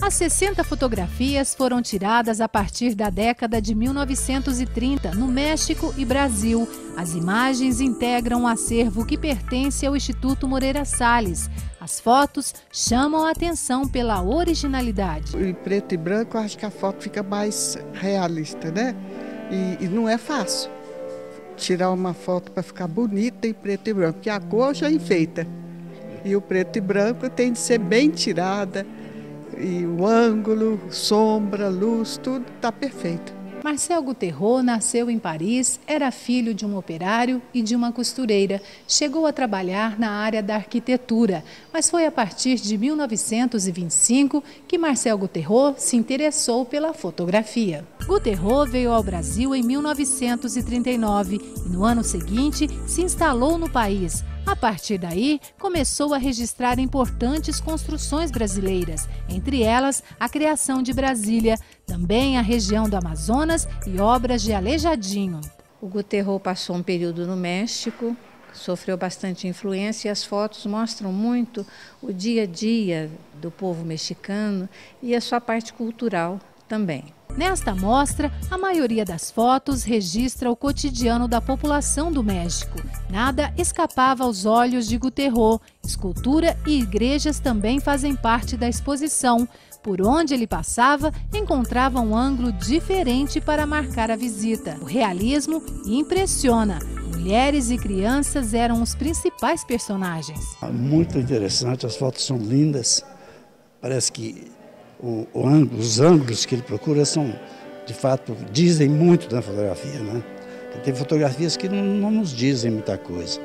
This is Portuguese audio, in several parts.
As 60 fotografias foram tiradas a partir da década de 1930 no México e Brasil. As imagens integram um acervo que pertence ao Instituto Moreira Salles. As fotos chamam a atenção pela originalidade. Em preto e branco, acho que a foto fica mais realista, né? E, e não é fácil tirar uma foto para ficar bonita em preto e branco, porque a cor já enfeita. E o preto e branco tem de ser bem tirada e o ângulo, sombra, luz, tudo está perfeito. Marcel Guterreau nasceu em Paris, era filho de um operário e de uma costureira. Chegou a trabalhar na área da arquitetura, mas foi a partir de 1925 que Marcel Guterreau se interessou pela fotografia. Guterreau veio ao Brasil em 1939 e no ano seguinte se instalou no país. A partir daí, começou a registrar importantes construções brasileiras, entre elas a criação de Brasília, também a região do Amazonas e obras de Aleijadinho. O Guterro passou um período no México, sofreu bastante influência e as fotos mostram muito o dia a dia do povo mexicano e a sua parte cultural também. Nesta mostra, a maioria das fotos registra o cotidiano da população do México. Nada escapava aos olhos de Guterro. Escultura e igrejas também fazem parte da exposição. Por onde ele passava, encontrava um ângulo diferente para marcar a visita. O realismo impressiona. Mulheres e crianças eram os principais personagens. Muito interessante, as fotos são lindas. Parece que o, o ângulo, os ângulos que ele procura são, de fato, dizem muito da fotografia. Né? Tem fotografias que não, não nos dizem muita coisa,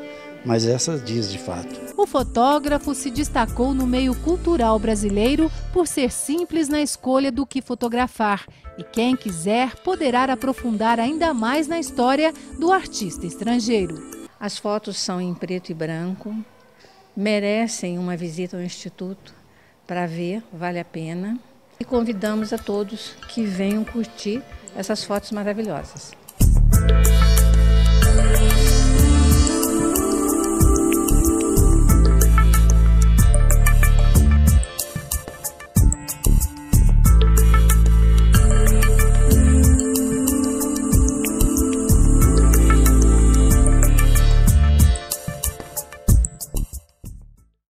mas essa diz de fato. O fotógrafo se destacou no meio cultural brasileiro por ser simples na escolha do que fotografar. E quem quiser poderá aprofundar ainda mais na história do artista estrangeiro. As fotos são em preto e branco, merecem uma visita ao Instituto para ver, vale a pena. E convidamos a todos que venham curtir essas fotos maravilhosas.